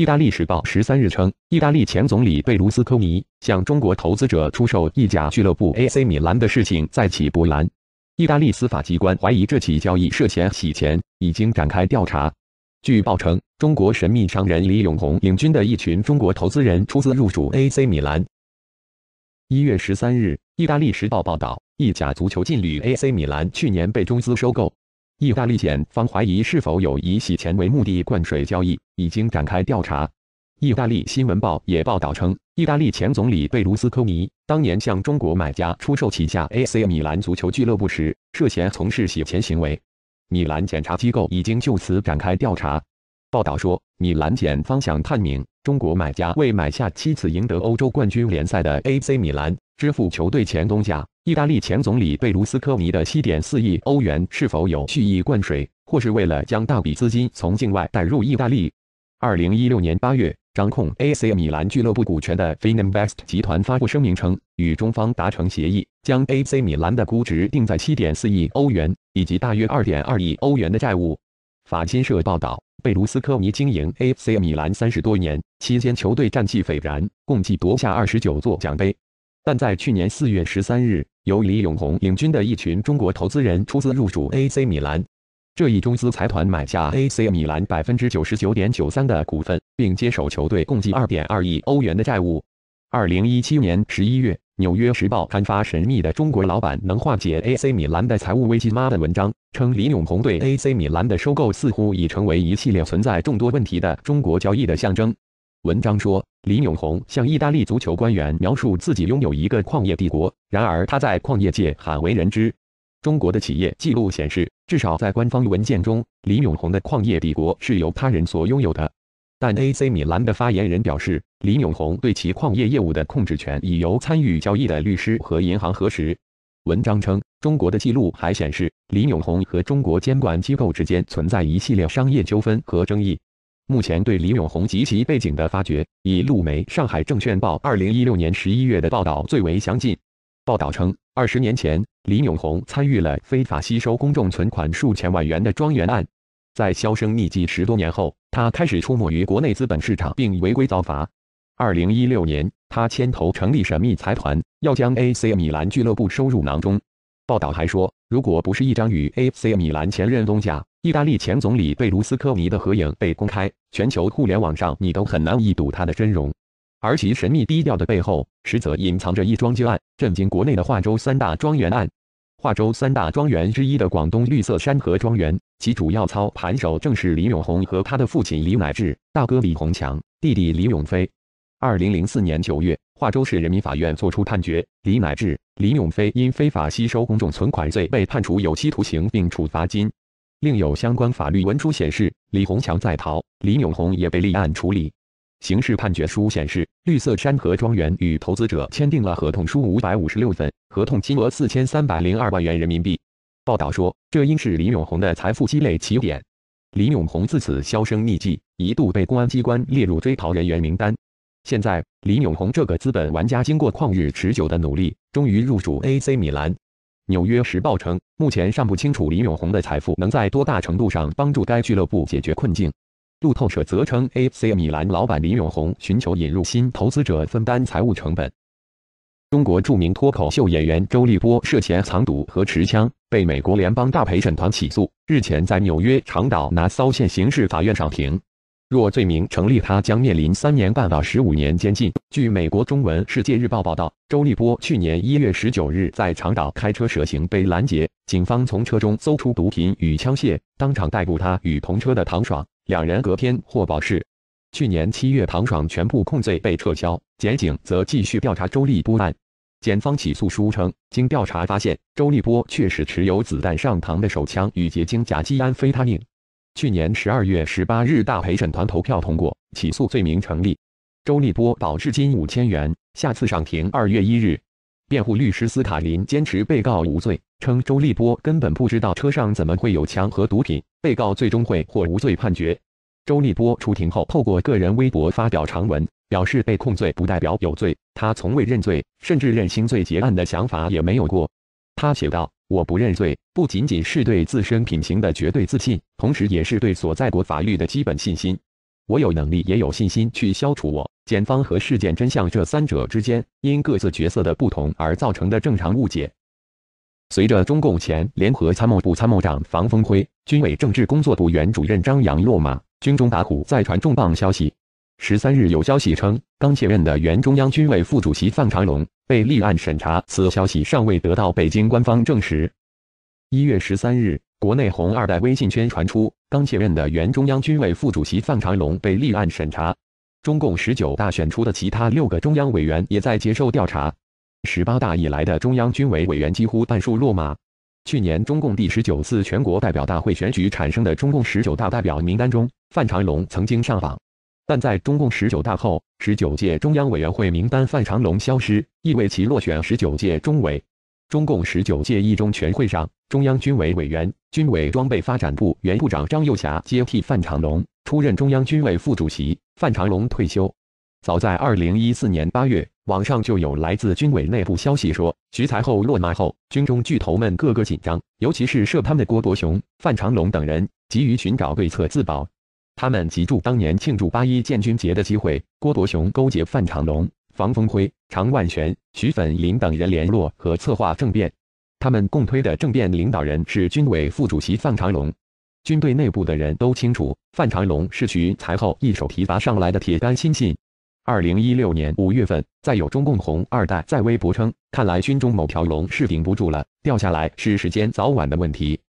意大利时报十三日称，意大利前总理贝卢斯科尼向中国投资者出售意甲俱乐部 AC 米兰的事情再起波澜。意大利司法机关怀疑这起交易涉嫌洗钱，已经展开调查。据报称，中国神秘商人李永红领军的一群中国投资人出资入主 AC 米兰。一月十三日，意大利时报报道，意甲足球劲旅 AC 米兰去年被中资收购。意大利检方怀疑是否有以洗钱为目的灌水交易，已经展开调查。意大利新闻报也报道称，意大利前总理贝卢斯科尼当年向中国买家出售旗下 AC 米兰足球俱乐部时，涉嫌从事洗钱行为。米兰检察机构已经就此展开调查。报道说，米兰检方想探明中国买家为买下七次赢得欧洲冠军联赛的 AC 米兰，支付球队前东家。意大利前总理贝卢斯科尼的七点四亿欧元是否有蓄意灌水，或是为了将大笔资金从境外带入意大利？二零一六年八月，掌控 AC 米兰俱乐部股权的 Fininvest 集团发布声明称，与中方达成协议，将 AC 米兰的估值定在七点四亿欧元，以及大约二点二亿欧元的债务。法新社报道，贝卢斯科尼经营 AC 米兰三十多年，期间球队战绩斐然，共计夺下二十九座奖杯。但在去年四月十三日，由李永红领军的一群中国投资人出资入主 AC 米兰，这一中资财团买下 AC 米兰百分之九十九点九三的股份，并接手球队共计二点二亿欧元的债务。二零一七年十一月，《纽约时报》刊发《神秘的中国老板能化解 AC 米兰的财务危机吗》的文章，称李永红对 AC 米兰的收购似乎已成为一系列存在众多问题的中国交易的象征。文章说，李永红向意大利足球官员描述自己拥有一个矿业帝国，然而他在矿业界罕为人知。中国的企业记录显示，至少在官方文件中，李永红的矿业帝国是由他人所拥有的。但 AC 米兰的发言人表示，李永红对其矿业业务的控制权已由参与交易的律师和银行核实。文章称，中国的记录还显示，李永红和中国监管机构之间存在一系列商业纠纷和争议。目前对李永红及其背景的发掘，以路媒《上海证券报》二零一六年十一月的报道最为详尽。报道称，二十年前，李永红参与了非法吸收公众存款数千万元的庄园案，在销声匿迹十多年后，他开始出没于国内资本市场，并违规造罚。二零一六年，他牵头成立神秘财团，要将 AC 米兰俱乐部收入囊中。报道还说，如果不是一张与 AC 米兰前任东家。意大利前总理贝卢斯科尼的合影被公开，全球互联网上你都很难一睹他的真容。而其神秘低调的背后，实则隐藏着一桩旧案，震惊国内的华州三大庄园案。华州三大庄园之一的广东绿色山河庄园，其主要操盘手正是李永红和他的父亲李乃志、大哥李洪强、弟弟李永飞。二零零四年九月，化州市人民法院作出判决，李乃志、李永飞因非法吸收公众存款罪被判处有期徒刑并处罚金。另有相关法律文书显示，李洪强在逃，李永红也被立案处理。刑事判决书显示，绿色山河庄园与投资者签订了合同书五百五十六份，合同金额四千三百零二万元人民币。报道说，这应是李永红的财富积累起点。李永红自此销声匿迹，一度被公安机关列入追逃人员名单。现在，李永红这个资本玩家经过旷日持久的努力，终于入主 AC 米兰。《纽约时报》称，目前尚不清楚李永红的财富能在多大程度上帮助该俱乐部解决困境。路透社则称，AC 米兰老板李永红寻求引入新投资者分担财务成本。中国著名脱口秀演员周立波涉嫌藏毒和持枪，被美国联邦大陪审团起诉，日前在纽约长岛拿骚县刑事法院上庭。若罪名成立，他将面临三年半到十五年监禁。据美国中文世界日报报道，周立波去年一月十九日在长岛开车蛇行被拦截，警方从车中搜出毒品与枪械，当场逮捕他与同车的唐爽，两人隔天获保释。去年七月，唐爽全部控罪被撤销，检警则继续调查周立波案。检方起诉书称，经调查发现，周立波确实持有子弹上膛的手枪与结晶甲基安非他命。去年十二月十八日，大陪审团投票通过起诉罪名成立，周立波保释金五千元，下次上庭二月一日。辩护律师斯卡林坚持被告无罪，称周立波根本不知道车上怎么会有枪和毒品，被告最终会获无罪判决。周立波出庭后，透过个人微博发表长文，表示被控罪不代表有罪，他从未认罪，甚至认轻罪结案的想法也没有过。他写道。我不认罪，不仅仅是对自身品行的绝对自信，同时也是对所在国法律的基本信心。我有能力也有信心去消除我检方和事件真相这三者之间因各自角色的不同而造成的正常误解。随着中共前联合参谋部参谋长房峰辉、军委政治工作部原主任张扬落马，军中打虎再传重磅消息。十三日有消息称，刚卸任的原中央军委副主席范长龙被立案审查，此消息尚未得到北京官方证实。一月十三日，国内红二代微信圈传出，刚卸任的原中央军委副主席范长龙被立案审查。中共十九大选出的其他六个中央委员也在接受调查。十八大以来的中央军委委员几乎半数落马。去年中共第十九次全国代表大会选举产生的中共十九大代表名单中，范长龙曾经上榜，但在中共十九大后，十九届中央委员会名单范长龙消失，意味其落选十九届中委。中共十九届一中全会上，中央军委委员、军委装备发展部原部长张又侠接替范长龙出任中央军委副主席，范长龙退休。早在二零一四年八月。网上就有来自军委内部消息说，徐才厚落马后，军中巨头们个个紧张，尤其是涉贪的郭伯雄、范长龙等人，急于寻找对策自保。他们急住当年庆祝八一建军节的机会，郭伯雄勾结范长龙、房峰辉、常万全、徐粉林等人联络和策划政变。他们共推的政变领导人是军委副主席范长龙。军队内部的人都清楚，范长龙是徐才厚一手提拔上来的铁杆亲信。二零一六年五月份，再有中共红二代在微博称：“看来军中某条龙是顶不住了，掉下来是时间早晚的问题。”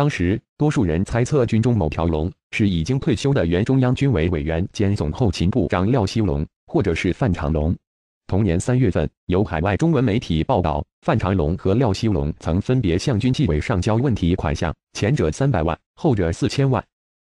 当时，多数人猜测军中某条龙是已经退休的原中央军委委员兼总后勤部长廖锡龙，或者是范长龙。同年三月份，有海外中文媒体报道，范长龙和廖锡龙曾分别向军纪委上交问题款项，前者三百万，后者四千万。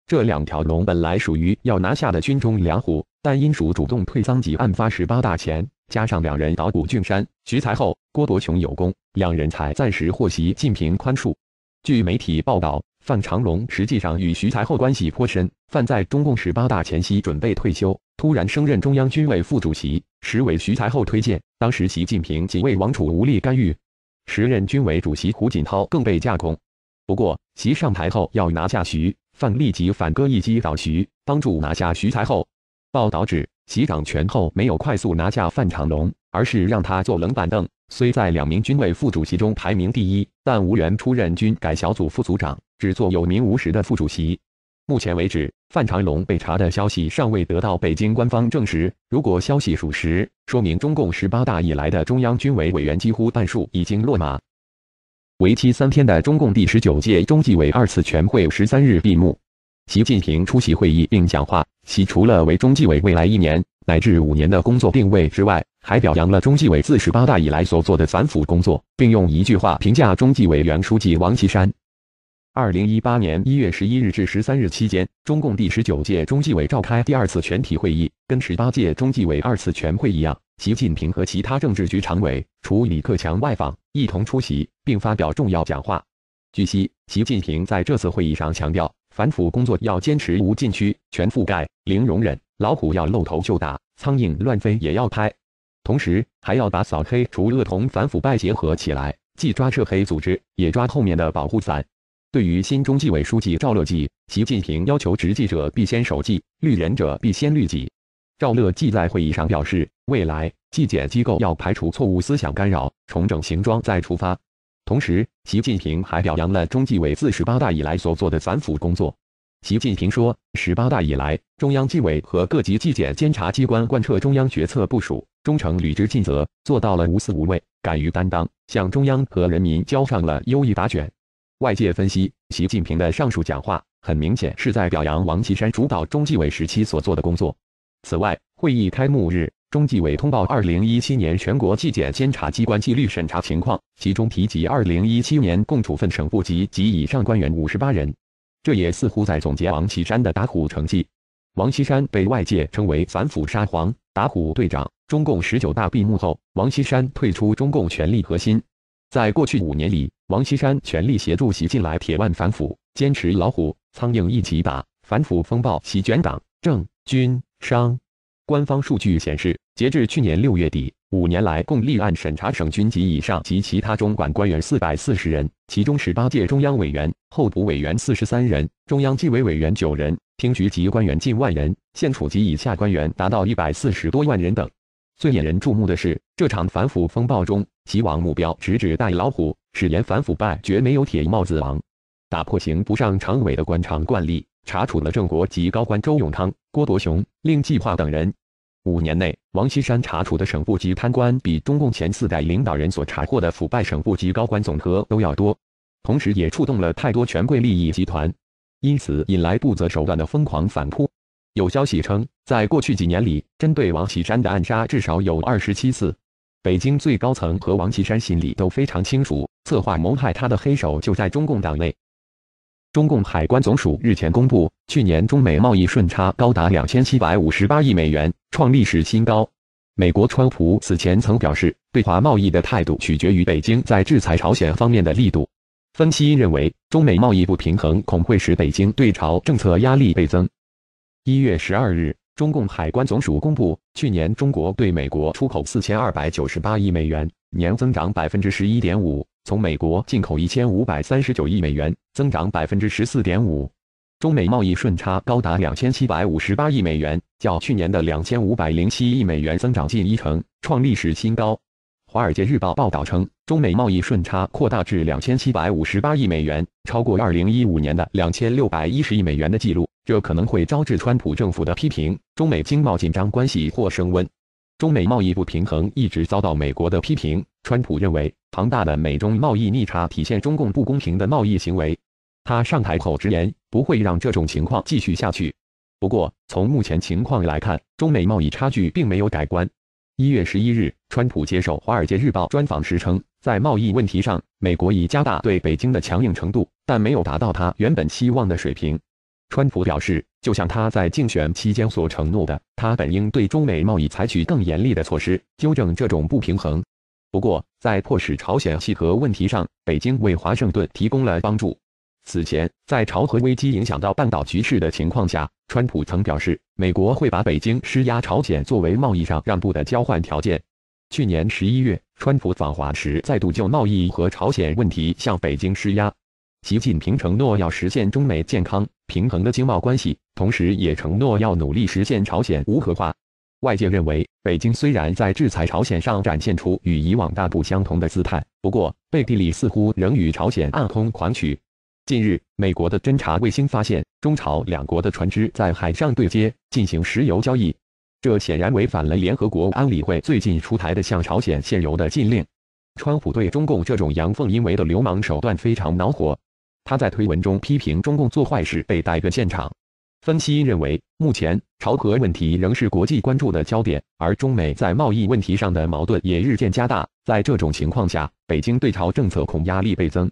这两条龙本来属于要拿下的军中两虎。但因属主动退赃及案发十八大前，加上两人捣鼓俊山、徐才厚、郭伯雄有功，两人才暂时获习近平宽恕。据媒体报道，范长龙实际上与徐才厚关系颇深。范在中共十八大前夕准备退休，突然升任中央军委副主席，实为徐才厚推荐。当时习近平仅为王储无力干预，时任军委主席胡锦涛更被架空。不过，习上台后要拿下徐范，立即反戈一击倒徐，帮助拿下徐才厚。报道指，习掌权后没有快速拿下范长龙，而是让他坐冷板凳。虽在两名军委副主席中排名第一，但无缘出任军改小组副组长，只做有名无实的副主席。目前为止，范长龙被查的消息尚未得到北京官方证实。如果消息属实，说明中共十八大以来的中央军委委员几乎半数已经落马。为期三天的中共第十九届中纪委二次全会十三日闭幕。习近平出席会议并讲话。其除了为中纪委未来一年乃至五年的工作定位之外，还表扬了中纪委自十八大以来所做的反腐工作，并用一句话评价中纪委原书记王岐山。二零一八年一月十一日至十三日期间，中共第十九届中纪委召开第二次全体会议，跟十八届中纪委二次全会一样，习近平和其他政治局常委除李克强外访，一同出席并发表重要讲话。据悉，习近平在这次会议上强调。反腐工作要坚持无禁区、全覆盖、零容忍，老虎要露头就打，苍蝇乱飞也要拍。同时，还要把扫黑除恶同反腐败结合起来，既抓涉黑组织，也抓后面的保护伞。对于新中纪委书记赵乐际，习近平要求执纪者必先守纪，律人者必先律己。赵乐际在会议上表示，未来纪检机构要排除错误思想干扰，重整行装再出发。同时，习近平还表扬了中纪委自十八大以来所做的反腐工作。习近平说：“十八大以来，中央纪委和各级纪检监察机关贯彻中央决策部署，忠诚履职尽责，做到了无私无畏、敢于担当，向中央和人民交上了优异答卷。”外界分析，习近平的上述讲话很明显是在表扬王岐山主导中纪委时期所做的工作。此外，会议开幕日。中纪委通报二零一七年全国纪检监察机关纪律审查情况，其中提及二零一七年共处分省部级及以上官员五十八人，这也似乎在总结王岐山的打虎成绩。王岐山被外界称为反腐沙皇、打虎队长。中共十九大闭幕后，王岐山退出中共权力核心。在过去五年里，王岐山全力协助习近来铁腕反腐，坚持老虎、苍蝇一起打，反腐风暴席卷党政军商。官方数据显示，截至去年六月底，五年来共立案审查省军级以上及其他中管官员四百四十人，其中十八届中央委员、候补委员四十三人，中央纪委委员九人，厅局级官员近万人，县处级以下官员达到一百四十多万人等。最引人注目的是，这场反腐风暴中，其往目标直指大老虎，誓言反腐败绝没有铁帽子王，打破刑不上常委的官场惯例，查处了郑国级高官周永康、郭伯雄、令计划等人。五年内，王岐山查处的省部级贪官比中共前四代领导人所查获的腐败省部级高官总和都要多，同时也触动了太多权贵利益集团，因此引来不择手段的疯狂反扑。有消息称，在过去几年里，针对王岐山的暗杀至少有二十七次。北京最高层和王岐山心里都非常清楚，策划谋害他的黑手就在中共党内。中共海关总署日前公布，去年中美贸易顺差高达两千七百五十八亿美元，创历史新高。美国川普此前曾表示，对华贸易的态度取决于北京在制裁朝鲜方面的力度。分析认为，中美贸易不平衡恐会使北京对朝政策压力倍增。一月十二日，中共海关总署公布，去年中国对美国出口四千二百九十八亿美元，年增长百分之十一点五。从美国进口一千五百三十九亿美元，增长百分之十四点五，中美贸易顺差高达两千七百五十八亿美元，较去年的两千五百零七亿美元增长近一成，创历史新高。华尔街日报报道称，中美贸易顺差扩大至两千七百五十八亿美元，超过二零一五年的两千六百一十亿美元的记录，这可能会招致川普政府的批评，中美经贸紧张关系或升温。中美贸易不平衡一直遭到美国的批评，川普认为。庞大的美中贸易逆差体现中共不公平的贸易行为。他上台后直言不会让这种情况继续下去。不过，从目前情况来看，中美贸易差距并没有改观。一月十一日，川普接受《华尔街日报》专访时称，在贸易问题上，美国已加大对北京的强硬程度，但没有达到他原本期望的水平。川普表示，就像他在竞选期间所承诺的，他本应对中美贸易采取更严厉的措施，纠正这种不平衡。不过，在迫使朝鲜契合问题上，北京为华盛顿提供了帮助。此前，在朝核危机影响到半岛局势的情况下，川普曾表示，美国会把北京施压朝鲜作为贸易上让步的交换条件。去年十一月，川普访华时再度就贸易和朝鲜问题向北京施压。习近平承诺要实现中美健康平衡的经贸关系，同时也承诺要努力实现朝鲜无核化。外界认为，北京虽然在制裁朝鲜上展现出与以往大不相同的姿态，不过背地里似乎仍与朝鲜暗通款曲。近日，美国的侦察卫星发现中朝两国的船只在海上对接进行石油交易，这显然违反了联合国安理会最近出台的向朝鲜限油的禁令。川普对中共这种阳奉阴违的流氓手段非常恼火，他在推文中批评中共做坏事被逮个现场。分析认为，目前朝核问题仍是国际关注的焦点，而中美在贸易问题上的矛盾也日渐加大。在这种情况下，北京对朝政策恐压力倍增。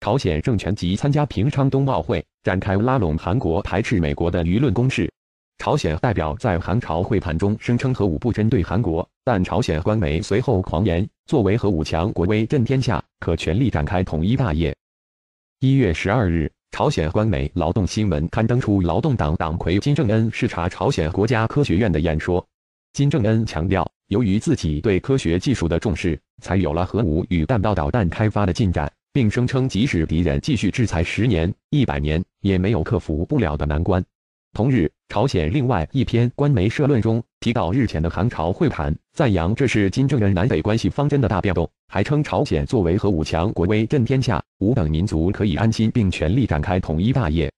朝鲜政权即参加平昌冬奥会，展开拉拢韩国、排斥美国的舆论攻势。朝鲜代表在韩朝会谈中声称核武不针对韩国，但朝鲜官媒随后狂言，作为核武强国威震天下，可全力展开统一大业。一月十二日。朝鲜官媒《劳动新闻》刊登出劳动党党魁金正恩视察朝鲜国家科学院的演说。金正恩强调，由于自己对科学技术的重视，才有了核武与弹道导弹开发的进展，并声称，即使敌人继续制裁十年、一百年，也没有克服不了的难关。同日，朝鲜另外一篇官媒社论中提到日前的韩朝会谈，赞扬这是金正恩南北关系方针的大变动，还称朝鲜作为核武强国威震天下，五等民族可以安心并全力展开统一大业。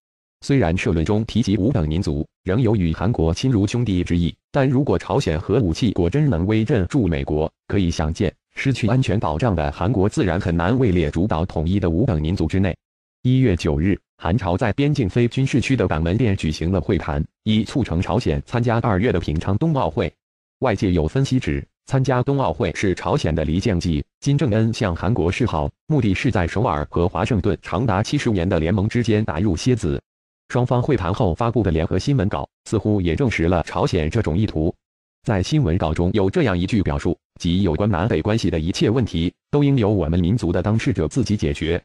虽然社论中提及五等民族仍有与韩国亲如兄弟之意，但如果朝鲜核武器果真能威震住美国，可以想见，失去安全保障的韩国自然很难位列主导统一的五等民族之内。一月九日。韩朝在边境非军事区的板门店举行了会谈，以促成朝鲜参加二月的平昌冬奥会。外界有分析指，参加冬奥会是朝鲜的离间计。金正恩向韩国示好，目的是在首尔和华盛顿长达七十年的联盟之间打入楔子。双方会谈后发布的联合新闻稿似乎也证实了朝鲜这种意图。在新闻稿中有这样一句表述，即有关南北关系的一切问题，都应由我们民族的当事者自己解决。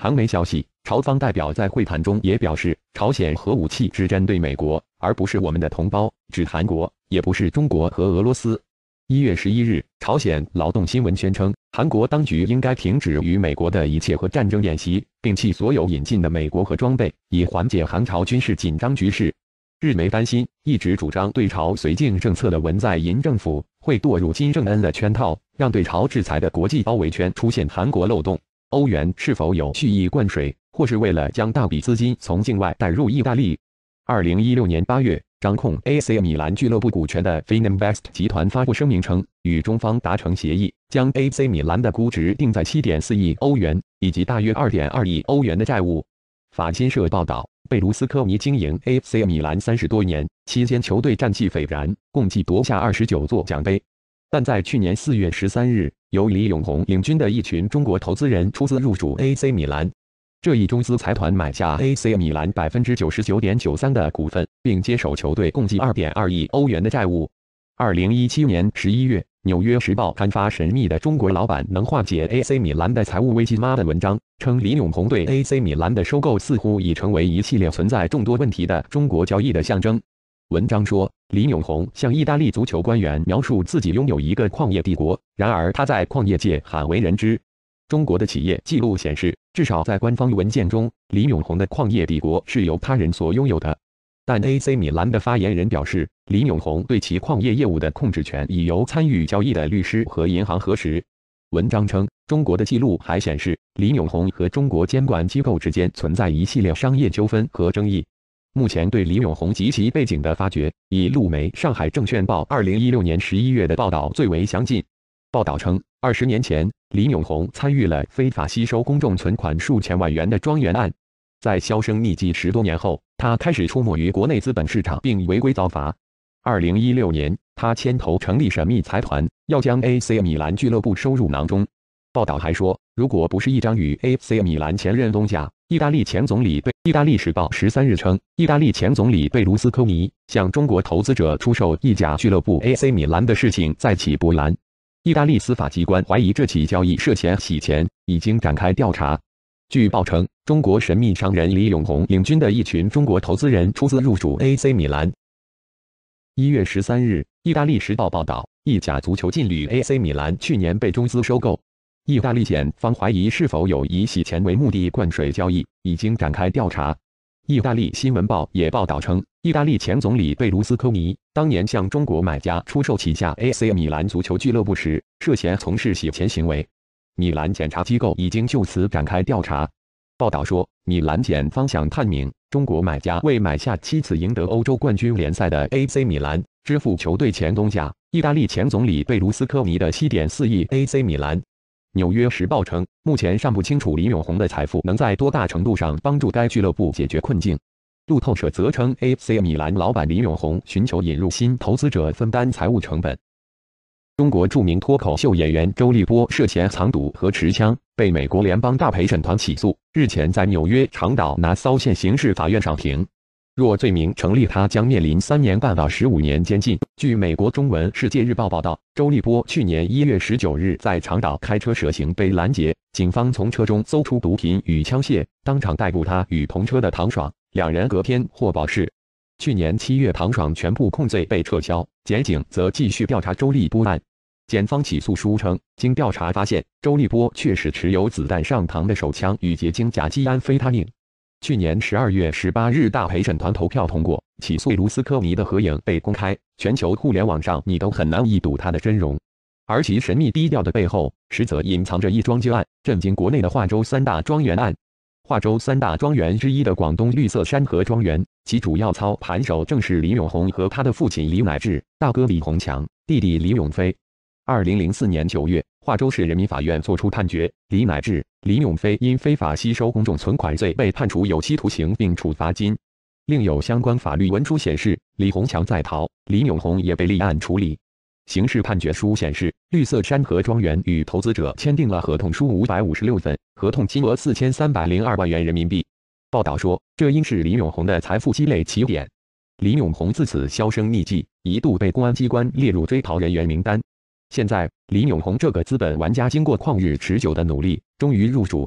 韩媒消息，朝方代表在会谈中也表示，朝鲜核武器只针对美国，而不是我们的同胞，指韩国，也不是中国和俄罗斯。一月十一日，朝鲜劳动新闻宣称，韩国当局应该停止与美国的一切核战争演习，并弃所有引进的美国核装备，以缓解韩朝军事紧张局势。日媒担心，一直主张对朝绥靖政策的文在寅政府会堕入金正恩的圈套，让对朝制裁的国际包围圈出现韩国漏洞。欧元是否有蓄意灌水，或是为了将大笔资金从境外带入意大利？二零一六年八月。掌控 AC 米兰俱乐部股权的 Fininvest 集团发布声明称，与中方达成协议，将 AC 米兰的估值定在7.4亿欧元，以及大约2.2亿欧元的债务。法新社报道，贝卢斯科尼经营 AC 米兰三十多年，期间球队战绩斐然，共计夺下29座奖杯。但在去年4月13日，由李永红领军的一群中国投资人出资入主 AC 米兰。这一中资财团买下 AC 米兰百分之九十九点九三的股份，并接手球队共计二点二亿欧元的债务。二零一七年十一月，《纽约时报》刊发“神秘的中国老板能化解 AC 米兰的财务危机吗”的文章，称李永红对 AC 米兰的收购似乎已成为一系列存在众多问题的中国交易的象征。文章说，李永红向意大利足球官员描述自己拥有一个矿业帝国，然而他在矿业界罕为人知。中国的企业记录显示，至少在官方文件中，李永红的矿业帝国是由他人所拥有的。但 AC 米兰的发言人表示，李永红对其矿业业务的控制权已由参与交易的律师和银行核实。文章称，中国的记录还显示，李永红和中国监管机构之间存在一系列商业纠纷和争议。目前对李永红及其背景的发掘，以陆媒《上海证券报》二零一六年十一月的报道最为详尽。报道称，二十年前，李永红参与了非法吸收公众存款数千万元的庄园案，在销声匿迹十多年后，他开始出没于国内资本市场，并违规遭罚。二零一六年，他牵头成立神秘财团，要将 AC 米兰俱乐部收入囊中。报道还说，如果不是一张与 AC 米兰前任东家、意大利前总理对，意大利时报十三日称，意大利前总理贝卢斯科尼向中国投资者出售意甲俱乐部 AC 米兰的事情再起波澜。意大利司法机关怀疑这起交易涉嫌洗钱，已经展开调查。据报称，中国神秘商人李永红领军的一群中国投资人出资入主 AC 米兰。一月十三日，意大利时报报道，意甲足球劲旅 AC 米兰去年被中资收购，意大利检方怀疑是否有以洗钱为目的灌水交易，已经展开调查。意大利新闻报也报道称，意大利前总理贝卢斯科尼当年向中国买家出售旗下 AC 米兰足球俱乐部时，涉嫌从事洗钱行为。米兰检察机构已经就此展开调查。报道说，米兰检方想探明中国买家为买下七次赢得欧洲冠军联赛的 AC 米兰，支付球队前东家意大利前总理贝卢斯科尼的7.4亿 AC 米兰。纽约时报称，目前尚不清楚李永红的财富能在多大程度上帮助该俱乐部解决困境。路透社则称，AC 米兰老板李永红寻求引入新投资者分担财务成本。中国著名脱口秀演员周立波涉嫌藏毒和持枪，被美国联邦大陪审团起诉，日前在纽约长岛拿骚县刑事法院上庭。若罪名成立，他将面临三年半到十五年监禁。据美国中文世界日报报道，周立波去年一月十九日在长岛开车蛇行被拦截，警方从车中搜出毒品与枪械，当场逮捕他与同车的唐爽，两人隔天获保释。去年七月，唐爽全部控罪被撤销，检警则继续调查周立波案。检方起诉书称，经调查发现，周立波确实持有子弹上膛的手枪与结晶甲基安非他命。去年十二月十八日，大陪审团投票通过起诉卢斯科尼的合影被公开，全球互联网上你都很难一睹他的真容，而其神秘低调的背后，实则隐藏着一桩旧案，震惊国内的华州三大庄园案。华州三大庄园之一的广东绿色山河庄园，其主要操盘手正是李永红和他的父亲李乃志、大哥李洪强、弟弟李永飞。二零零四年九月，化州市人民法院作出判决，李乃志。李永飞因非法吸收公众存款罪被判处有期徒刑并处罚金。另有相关法律文书显示，李洪强在逃，李永红也被立案处理。刑事判决书显示，绿色山河庄园与投资者签订了合同书五百五十六份，合同金额四千三百零二万元人民币。报道说，这应是李永红的财富积累起点。李永红自此销声匿迹，一度被公安机关列入追逃人员名单。现在，李永红这个资本玩家经过旷日持久的努力，终于入主